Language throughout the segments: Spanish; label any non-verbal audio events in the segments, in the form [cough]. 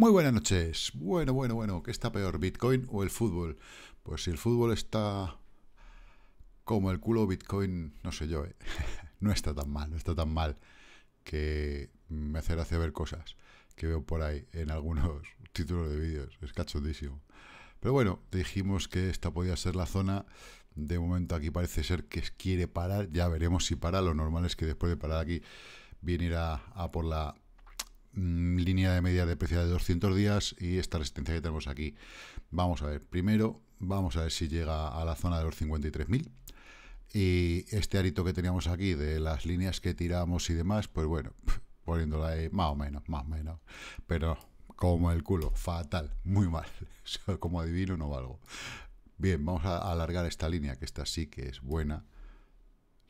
Muy buenas noches. Bueno, bueno, bueno, ¿qué está peor, Bitcoin o el fútbol? Pues si el fútbol está como el culo Bitcoin, no sé yo, ¿eh? [laughs] no está tan mal, no está tan mal que me hace ver cosas que veo por ahí en algunos [laughs] títulos de vídeos. Es cachondísimo. Pero bueno, dijimos que esta podía ser la zona. De momento aquí parece ser que quiere parar. Ya veremos si para. Lo normal es que después de parar aquí viene a por la línea de media de precio de 200 días y esta resistencia que tenemos aquí. Vamos a ver, primero vamos a ver si llega a la zona de los 53.000 y este arito que teníamos aquí de las líneas que tiramos y demás, pues bueno, [laughs] poniéndola ahí más o menos, más o menos, pero como el culo, fatal, muy mal, [laughs] como adivino no valgo. Bien, vamos a alargar esta línea, que esta sí que es buena.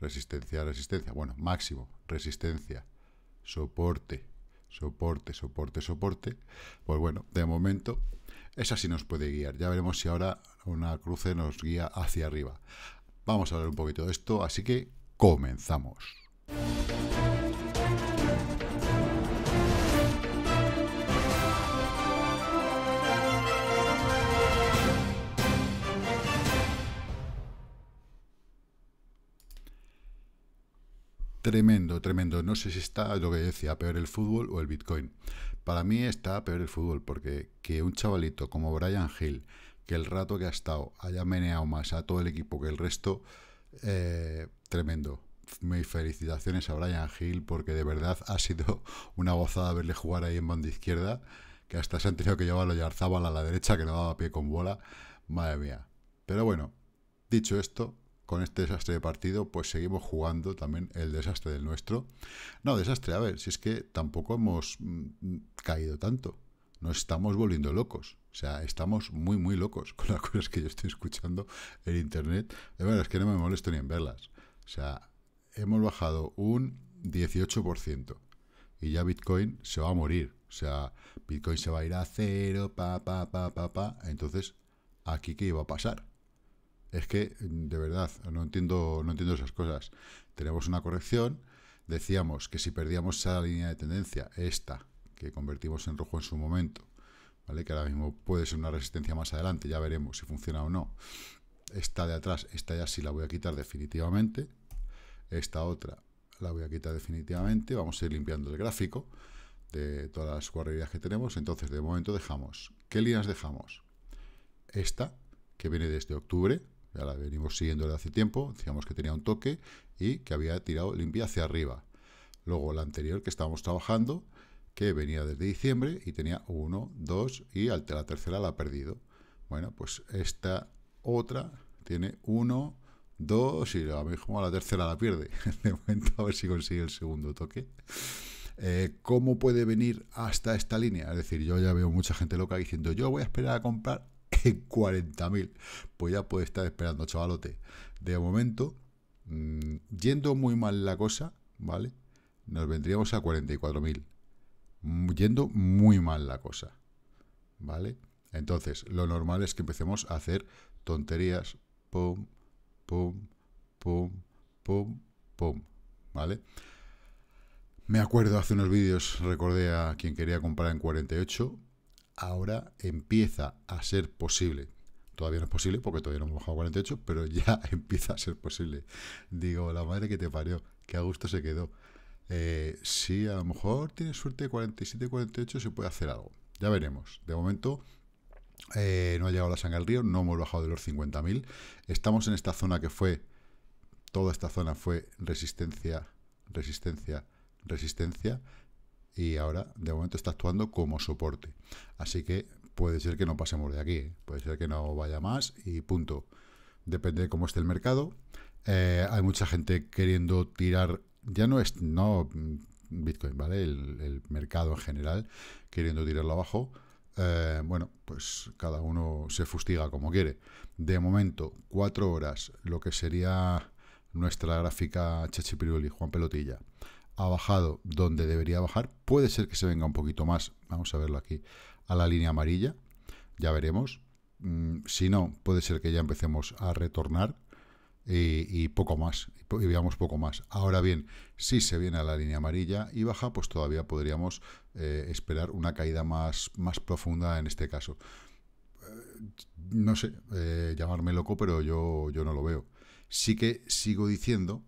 Resistencia, resistencia, bueno, máximo, resistencia, soporte, soporte, soporte, soporte, pues bueno, de momento esa sí nos puede guiar. Ya veremos si ahora una cruce nos guía hacia arriba. Vamos a hablar un poquito de esto, así que comenzamos. Tremendo, tremendo. No sé si está lo que decía, peor el fútbol o el Bitcoin. Para mí está peor el fútbol, porque que un chavalito como Brian Hill, que el rato que ha estado haya meneado más a todo el equipo que el resto, eh, tremendo. Mis felicitaciones a Brian Hill, porque de verdad ha sido [laughs] una gozada verle jugar ahí en banda izquierda, que hasta se han tenido que llevarlo y a la derecha, que no daba pie con bola. Madre mía. Pero bueno, dicho esto, con este desastre de partido, pues seguimos jugando también el desastre del nuestro. No, desastre, a ver, si es que tampoco hemos mm, caído tanto. Nos estamos volviendo locos. O sea, estamos muy, muy locos [laughs] con las cosas que yo estoy escuchando en Internet. De verdad, es que no me molesto ni en verlas. O sea, hemos bajado un 18%. Y ya Bitcoin se va a morir. O sea, Bitcoin se va a ir a cero, pa, pa, pa, pa, pa. Entonces, ¿aquí qué iba a pasar? Es que, de verdad, no entiendo, no entiendo esas cosas. Tenemos una corrección, decíamos que si perdíamos esa línea de tendencia, esta, que convertimos en rojo en su momento, ¿vale? que ahora mismo puede ser una resistencia más adelante, ya veremos si funciona o no. Esta de atrás, esta ya sí la voy a quitar definitivamente. Esta otra la voy a quitar definitivamente. Vamos a ir limpiando el gráfico de todas las guarrerías que tenemos. Entonces, de momento dejamos. ¿Qué líneas dejamos? Esta, que viene desde octubre, ya la venimos siguiendo desde hace tiempo, decíamos que tenía un toque y que había tirado limpia hacia arriba. Luego la anterior que estábamos trabajando, que venía desde diciembre y tenía uno, dos y la tercera la ha perdido. Bueno, pues esta otra tiene uno, dos y a mejor la tercera la pierde. [laughs] De momento a ver si consigue el segundo toque. Eh, ¿Cómo puede venir hasta esta línea? Es decir, yo ya veo mucha gente loca diciendo, yo voy a esperar a comprar [laughs] en 40.000. Pues ya puede estar esperando, chavalote. De momento, mm, yendo muy mal la cosa, ¿vale? Nos vendríamos a 44.000. Mm, yendo muy mal la cosa, ¿vale? Entonces, lo normal es que empecemos a hacer tonterías. Pum, pum, pum, pum, pum, ¿vale? Me acuerdo hace unos vídeos, recordé a quien quería comprar en 48, ahora empieza a ser posible. Todavía no es posible porque todavía no hemos bajado 48, pero ya [laughs] empieza a ser posible. Digo, la madre que te parió, que a gusto se quedó. Eh, si a lo mejor tienes suerte de 47, 48, se puede hacer algo. Ya veremos. De momento eh, no ha llegado la sangre al río, no hemos bajado de los 50.000. Estamos en esta zona que fue, toda esta zona fue resistencia, resistencia, resistencia y ahora de momento está actuando como soporte. Así que puede ser que no pasemos de aquí, ¿eh? puede ser que no vaya más y punto. Depende de cómo esté el mercado. Eh, hay mucha gente queriendo tirar, ya no es no Bitcoin, ¿vale? El, mercado en general queriendo tirarlo abajo. Eh, bueno, pues cada uno se fustiga como quiere. De momento, cuatro horas, lo que sería nuestra gráfica Chachipiruli, Juan Pelotilla, ha bajado donde debería bajar. Puede ser que se venga un poquito más, vamos a verlo aquí, a la línea amarilla. Ya veremos. Mm, si no, puede ser que ya empecemos a retornar. y, poco más, y veamos poco más. Ahora bien, si se viene a la línea amarilla y baja, pues todavía podríamos eh, esperar una caída más, más profunda en este caso. Eh, no sé, eh, llamarme loco, pero yo, yo no lo veo. Sí que sigo diciendo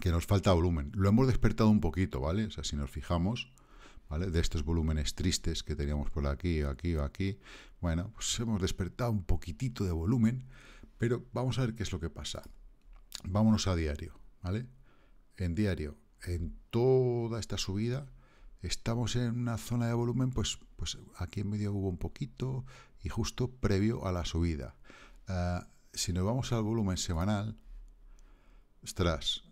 que nos falta volumen. Lo hemos despertado un poquito, ¿vale? O sea, si nos fijamos, ¿vale? De estos volúmenes tristes que teníamos por aquí, aquí o aquí, bueno, pues hemos despertado un poquitito de volumen, pero vamos a ver qué es lo que pasa. Vámonos a diario, ¿vale? En diario, en toda esta subida, estamos en una zona de volumen, pues, pues aquí en medio hubo un poquito y justo previo a la subida. Ah, si nos vamos al volumen semanal, ostras,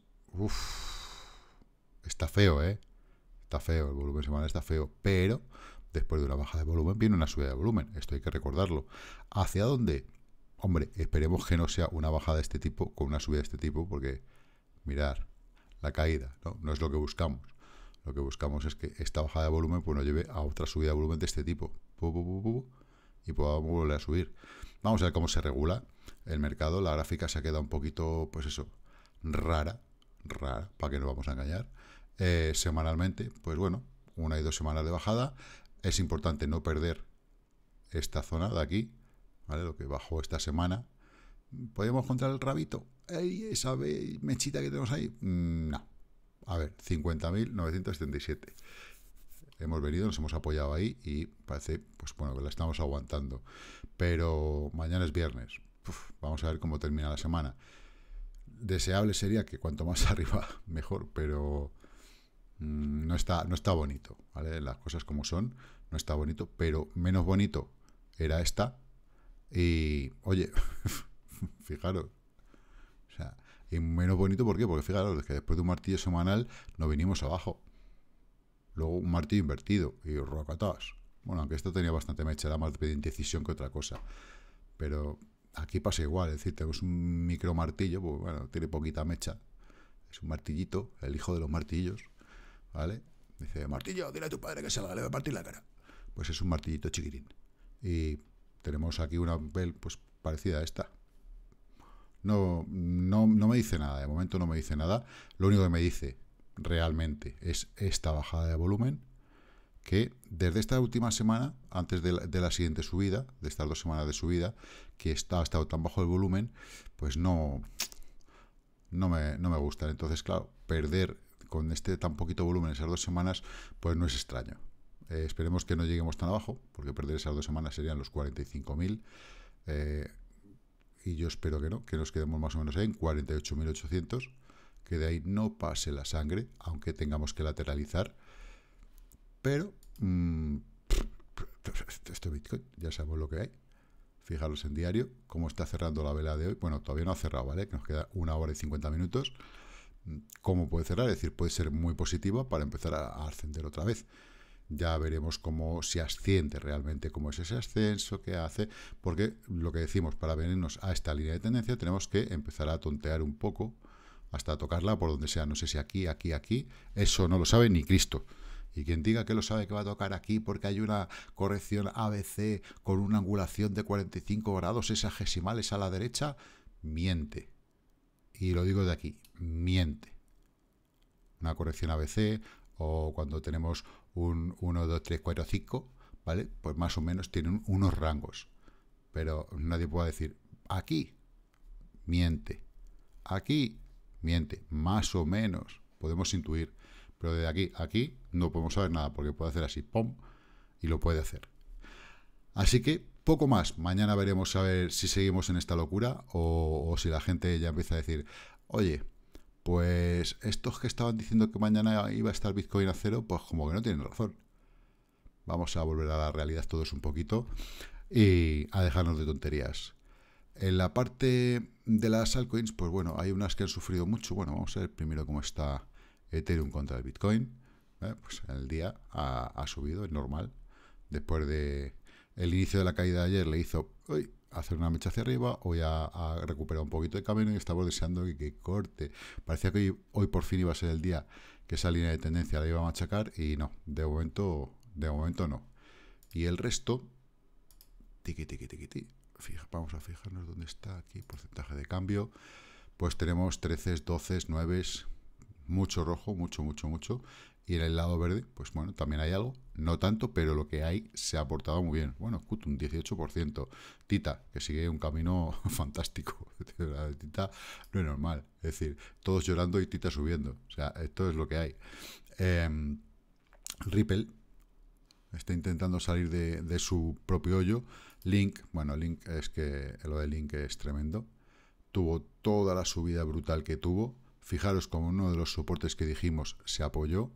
está feo, ¿eh? Está feo, el volumen semanal está feo, pero después de una baja de volumen viene una subida de volumen, esto hay que recordarlo. ¿Hacia dónde? Hombre, esperemos que no sea una bajada de este tipo con una subida de este tipo, porque mirar, la caída, ¿no? no es lo que buscamos. Lo que buscamos es que esta bajada de volumen pues, nos lleve a otra subida de volumen de este tipo. y podamos volver a subir. Vamos a ver cómo se regula el mercado. La gráfica se ha quedado un poquito, pues eso, rara, rara, para que no vamos a engañar. Eh, semanalmente, pues bueno, una y dos semanas de bajada. Es importante no perder esta zona de aquí, ¿vale? Lo que bajó esta semana. ¿Podemos encontrar el rabito? ¿Ey, esa mechita que tenemos ahí? Mm, no. A ver, 50.977. Hemos venido, nos hemos apoyado ahí y parece, pues bueno, que la estamos aguantando. Pero mañana es viernes. vamos a ver cómo termina la semana. Deseable sería que cuanto más [laughs] arriba, mejor, pero mm, no, está, no está bonito, ¿vale? Las cosas como son, no está bonito, pero menos bonito era esta. Y, oye, [laughs] fijaros, o sea, y menos bonito, ¿por qué? Porque fijaros, que después de un martillo semanal no vinimos abajo. Luego un martillo invertido y rocatás. Bueno, aunque esto tenía bastante mecha, era más de indecisión que otra cosa. Pero aquí pasa igual, es decir, tenemos un micro martillo, pues bueno, tiene poquita mecha. Es un martillito, el hijo de los martillos, ¿vale? Dice, martillo, dile a tu padre que salga, le va a partir la cara. Pues es un martillito chiquitín. Y tenemos aquí una pel pues parecida a esta. No, no, no me dice nada, de momento no me dice nada. Lo único que me dice realmente es esta bajada de volumen que desde esta última semana, antes de la, siguiente subida, de estas dos semanas de subida, que está, ha estado tan bajo el volumen, pues no, no, me, no me gusta. Entonces, claro, perder con este tan poquito volumen esas dos semanas, pues no es extraño. Eh, esperemos que no lleguemos tan abajo, porque perder esas dos semanas serían los 45.000. Eh, y yo espero que no, que nos quedemos más o menos ahí en 48.800, que de ahí no pase la sangre, aunque tengamos que lateralizar. Pero, mmm, este Bitcoin, ya sabemos lo que hay. Fijaros en diario, cómo está cerrando la vela de hoy. Bueno, todavía no ha cerrado, ¿vale? Que nos queda una hora y 50 minutos. ¿Cómo puede cerrar? Es decir, puede ser muy positiva para empezar a ascender otra vez ya veremos cómo se asciende realmente, cómo es ese ascenso, qué hace, porque lo que decimos, para venirnos a esta línea de tendencia tenemos que empezar a tontear un poco hasta tocarla por donde sea, no sé si aquí, aquí, aquí, eso no lo sabe ni Cristo. Y quien diga que lo sabe que va a tocar aquí porque hay una corrección ABC con una angulación de 45 grados hexagesimales a la derecha, miente. Y lo digo de aquí, miente. Una corrección ABC o cuando tenemos un 1, 2, 3, 4, 5, ¿vale? Pues más o menos tienen unos rangos. Pero nadie puede decir, aquí, miente. Aquí, miente. Más o menos. Podemos intuir. Pero de aquí a aquí no podemos saber nada porque puede hacer así, ¡pum! Y lo puede hacer. Así que poco más. Mañana veremos a ver si seguimos en esta locura o, o si la gente ya empieza a decir, oye, pues estos que estaban diciendo que mañana iba a estar Bitcoin a cero, pues como que no tienen razón. Vamos a volver a la realidad todos un poquito y a dejarnos de tonterías. En la parte de las altcoins, pues bueno, hay unas que han sufrido mucho. Bueno, vamos a ver primero cómo está Ethereum contra el Bitcoin. ¿eh? Pues el día ha, subido, es normal. Después de el inicio de la caída de ayer le hizo hacer una mecha hacia arriba, hoy ha, recuperado un poquito de camino y estamos deseando que, corte. Parecía que hoy, por fin iba a ser el día que esa línea de tendencia la iba a machacar y no, de momento, de momento no. Y el resto, tiqui, tiqui, tiqui, Fija, vamos a fijarnos dónde está aquí, porcentaje de cambio. pues tenemos 13, 12, 9, mucho rojo, mucho, mucho, mucho. Y en el lado verde, pues bueno, también hay algo, no tanto, pero lo que hay se ha portado muy bien. Bueno, Qt un 18%. Tita, que sigue un camino [laughs] fantástico. [laughs] Tita no es normal. Es decir, todos llorando y Tita subiendo. O sea, esto es lo que hay. Em, Ripple está intentando salir de, de, su propio hoyo. Link, bueno, Link es que lo de Link es tremendo. Tuvo toda la subida brutal que tuvo. Fijaros como uno de los soportes que dijimos se apoyó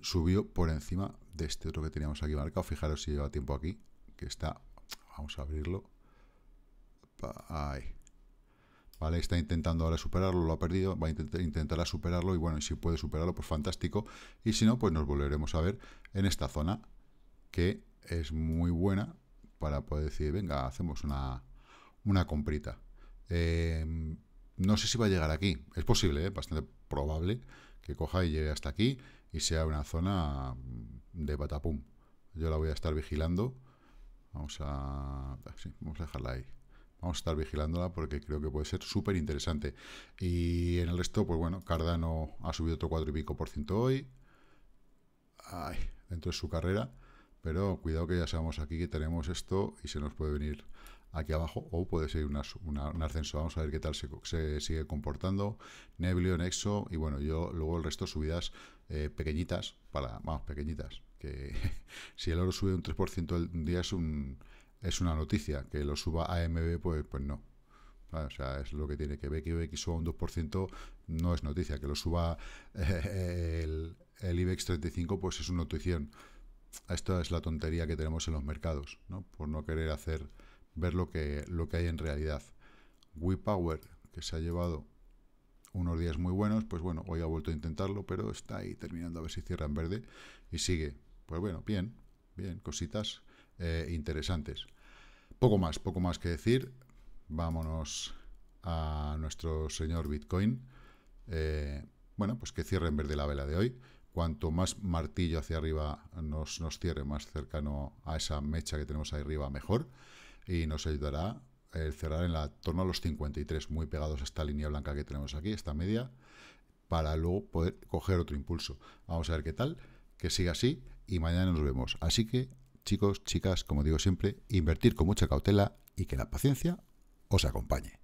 subió por encima de este otro que teníamos aquí marcado. Fijaros si lleva tiempo aquí, que está... Vamos a abrirlo. Ahí. ¿Vale? Está intentando ahora superarlo, lo ha perdido, va a intentar, intentar superarlo y bueno, si puede superarlo, pues fantástico. Y si no, pues nos volveremos a ver en esta zona que es muy buena para poder decir, venga, hacemos una, una comprita. Em, no sé si va a llegar aquí, es posible, ¿eh? bastante probable que coja y llegue hasta aquí y sea una zona de patapum. Yo la voy a estar vigilando. Vamos a, vamos a dejarla ahí. Vamos a estar vigilándola porque creo que puede ser súper interesante. Y en el resto, pues bueno, Cardano ha subido otro 4 y pico por ciento hoy. Dentro de su carrera. Pero cuidado que ya sabemos aquí que tenemos esto y se nos puede venir aquí abajo o puede ser un ascenso. Vamos a ver qué tal se, sigue comportando. Neblio, Nexo y bueno, yo luego el resto subidas eh, pequeñitas, para, vamos, pequeñitas. Que [laughs] si el oro sube un 3% el día es, un, es una noticia. Que lo suba AMB, pues, pues no. O sea, es lo que tiene que ver que BX suba un 2%, no es noticia. Que lo suba eh, el, el IBEX 35, pues es una notición. Esta es la tontería que tenemos en los mercados, ¿no? Por no querer hacer ver lo que, lo que hay en realidad. WePower, que se ha llevado unos días muy buenos, pues bueno, hoy ha vuelto a intentarlo, pero está ahí terminando a ver si cierra en verde y sigue. Pues bueno, bien, bien, cositas eh, interesantes. Poco más, poco más que decir. Vámonos a nuestro señor Bitcoin. Eh, bueno, pues que cierre en verde la vela de hoy. Cuanto más martillo hacia arriba nos, nos cierre, más cercano a esa mecha que tenemos ahí arriba, mejor y nos ayudará el cerrar en la torno a los 53, muy pegados a esta línea blanca que tenemos aquí, esta media, para luego poder coger otro impulso. Vamos a ver qué tal, que siga así y mañana nos vemos. Así que, chicos, chicas, como digo siempre, invertir con mucha cautela y que la paciencia os acompañe.